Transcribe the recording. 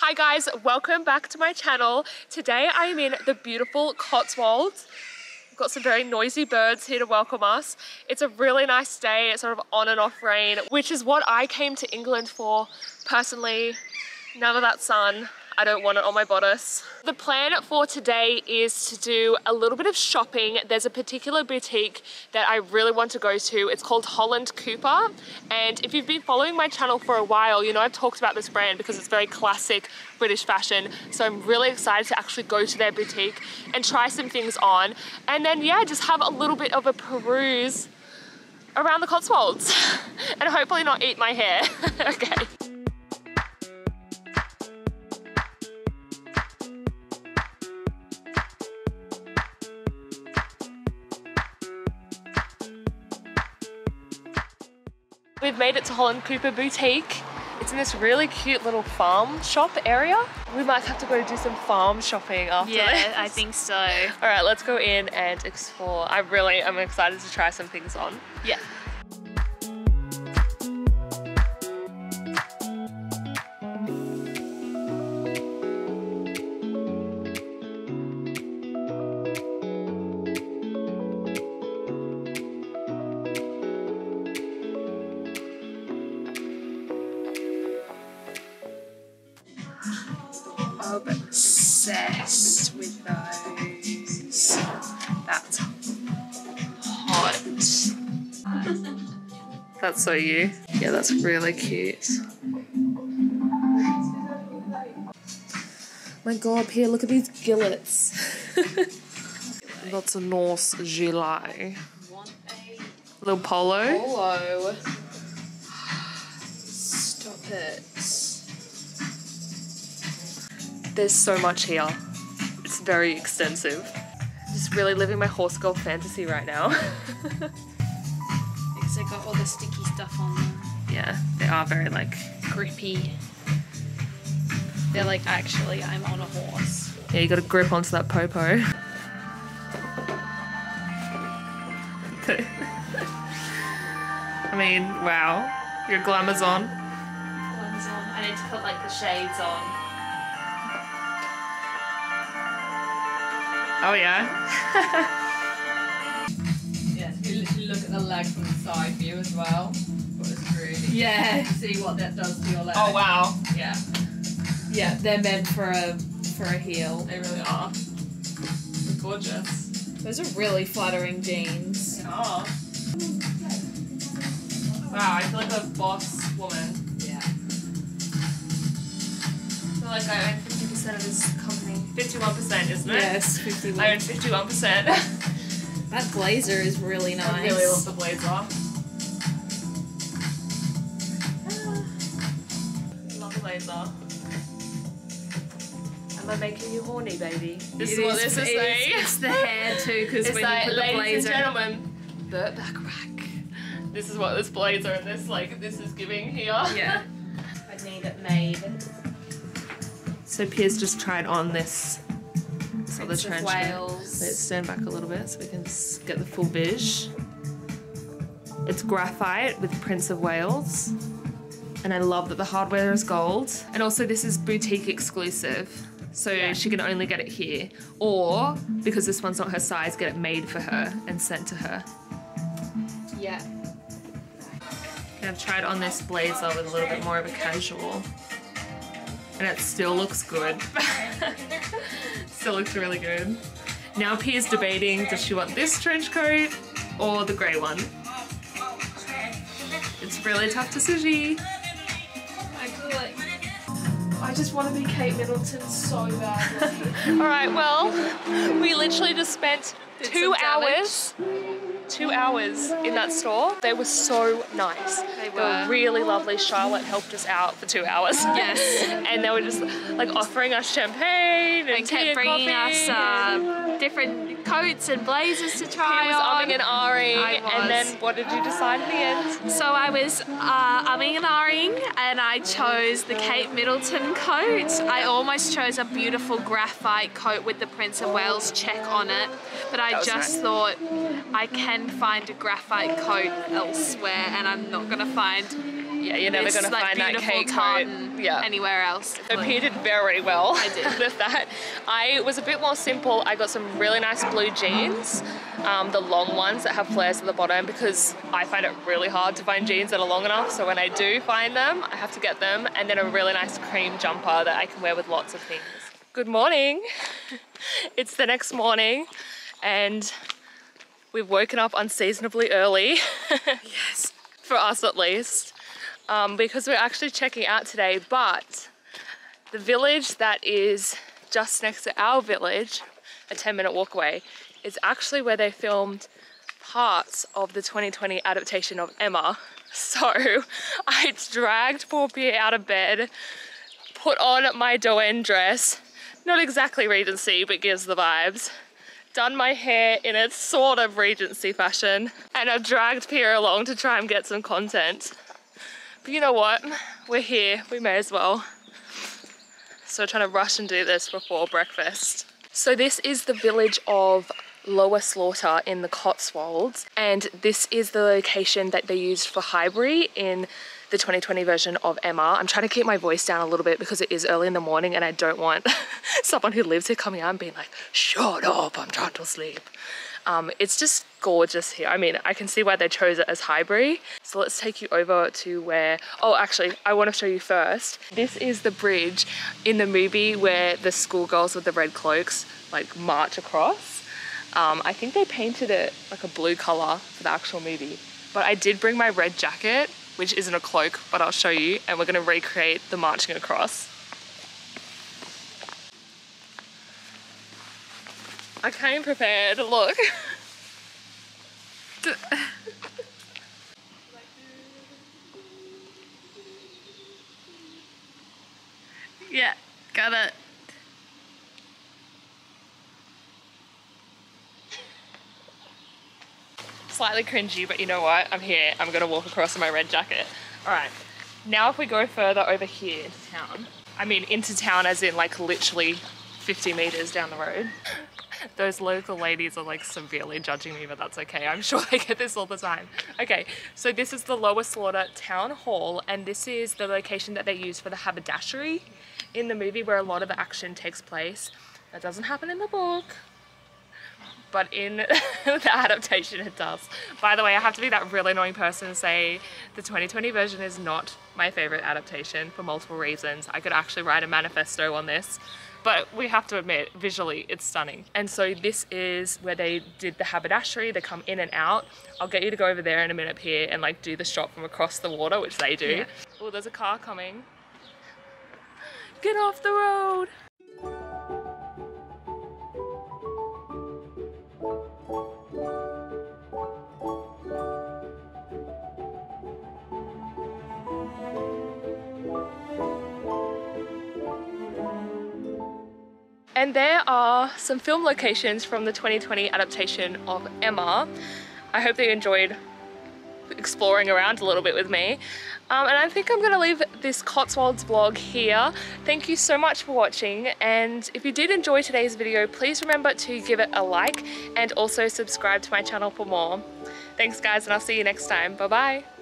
Hi guys, welcome back to my channel. Today I am in the beautiful Cotswolds. We've got some very noisy birds here to welcome us. It's a really nice day, it's sort of on and off rain, which is what I came to England for personally. None of that sun, I don't want it on my bodice. The plan for today is to do a little bit of shopping. There's a particular boutique that I really want to go to. It's called Holland Cooper. And if you've been following my channel for a while, you know I've talked about this brand because it's very classic British fashion. So I'm really excited to actually go to their boutique and try some things on. And then yeah, just have a little bit of a peruse around the Cotswolds and hopefully not eat my hair. okay. We've made it to Holland Cooper Boutique. It's in this really cute little farm shop area. We might have to go do some farm shopping after Yeah, this. I think so. All right, let's go in and explore. I really am excited to try some things on. Yeah. Obsessed with those. That's hot. That's so you. Yeah, that's really cute. My god, Pier, look at these gillets. Lots of Norse gilet. Little polo. Hello. Stop it. There's so much here. It's very extensive. Just really living my horse girl fantasy right now. Because they got all the sticky stuff on them. yeah, they are very like Grippy. They're like, actually, I'm on a horse. Yeah, you got to grip onto that popo. I mean, wow. Your glamour's on. One's on. I need to put like the shades on. Oh yeah. Yeah, you literally look at the leg from the side view as well. But it's really Yeah. see what that does to your leg. Oh wow. Yeah, Yeah, they're meant for a for a heel. they really are. They're gorgeous. Those are really flattering jeans. They are. Wow, I feel like a boss woman. Yeah. I feel like I own 50% of this company. 51%, isn't it? Yes, 51. I own 51%. That blazer is really nice. I really love the blazer. Ah. Love the blazer. Am I making you horny, baby? This is It what is- this is it saying. It's the hair too, because It's when like, you put the ladies blazer. and gentlemen, Burt Bacharach. This is what this blazer and this like this is giving here. Yeah. I need it made. So Pier's just tried on this this other Prince of trench coat. Wales. Let's stand back a little bit so we can get the full vish. It's graphite with Prince of Wales. And I love that the hardware is gold. And also this is boutique exclusive. So she can only get it here. Or, because this one's not her size, get it made for her and sent to her. Yeah. And I've tried on this blazer with a little bit more of a casual. And it still looks good. still looks really good. Now Pier's debating, does she want this trench coat or the grey one? It's really tough decision. I I just want to be Kate Middleton so bad. All right, well, we literally just spent two hours, two hours in that store. They were so nice. They were. really lovely. Charlotte helped us out for two hours. Yes. and they were just like offering us champagne and, and kept and bringing coffee. us uh, different coats and blazers to try He was umming and ahhing, and then what did you decide in the end? So I was uh, umming and ahhing, and I chose the Kate Middleton coat. I almost chose a beautiful graphite coat with the Prince of Wales check on it, but I just nice. thought I can find a graphite coat elsewhere, and I'm not gonna find Yeah, you're never gonna like, find that cake tartan. Yeah. anywhere else. So Pier did very well. I did. with that. I was a bit more simple. I got some really nice blue jeans, um, the long ones that have flares at the bottom because I find it really hard to find jeans that are long enough. So when I do find them, I have to get them. And then a really nice cream jumper that I can wear with lots of things. Good morning. It's the next morning and we've woken up unseasonably early. yes. For us at least. Um, because we're actually checking out today, but the village that is just next to our village, a 10 minute walk away, is actually where they filmed parts of the 2020 adaptation of Emma. So I dragged poor Pier out of bed, put on my Doen dress, not exactly Regency, but gives the vibes. Done my hair in a sort of Regency fashion, and I've dragged Pier along to try and get some content. But you know what? We're here, we may as well. So trying to rush and do this before breakfast. So this is the village of Lower Slaughter in the Cotswolds, and this is the location that they used for Highbury in the 2020 version of Emma. I'm trying to keep my voice down a little bit because it is early in the morning and I don't want someone who lives here coming out and being like, shut up, I'm trying to sleep. Um, it's just gorgeous here. I mean, I can see why they chose it as Highbury. So let's take you over to where, oh, actually, I want to show you first. This is the bridge in the movie where the schoolgirls with the red cloaks like march across. Um, I think they painted it like a blue color for the actual movie. But I did bring my red jacket, which isn't a cloak, but I'll show you, and we're gonna recreate the marching across. I came prepared, look. Yeah, got it. Slightly cringy, but you know what? I'm here. I'm gonna walk across in my red jacket. All right. Now if we go further over here into town, I mean into town as in like literally 50 meters down the road. Those local ladies are like severely judging me, but that's okay. I'm sure they get this all the time. Okay, so this is the Lower Slaughter Town Hall, and this is the location that they use for the haberdashery in the movie where a lot of the action takes place. That doesn't happen in the book, but in the adaptation it does. By the way, I have to be that really annoying person and say the 2020 version is not my favorite adaptation for multiple reasons. I could actually write a manifesto on this, but we have to admit, visually, it's stunning. And so this is where they did the haberdashery. They come in and out. I'll get you to go over there in a minute here and like do the shot from across the water, which they do. Oh, there's a car coming. Get off the road. And there are some film locations from the 2020 adaptation of Emma. I hope that you enjoyed exploring around a little bit with me. Um, and I think I'm gonna leave this Cotswolds vlog here. Thank you so much for watching. And if you did enjoy today's video, please remember to give it a like and also subscribe to my channel for more. Thanks guys, and I'll see you next time. Bye-bye.